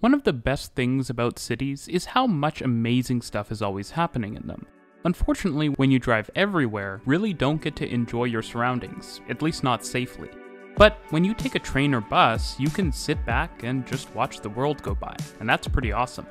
One of the best things about cities is how much amazing stuff is always happening in them. Unfortunately, when you drive everywhere, really don't get to enjoy your surroundings, at least not safely. But when you take a train or bus, you can sit back and just watch the world go by, and that's pretty awesome.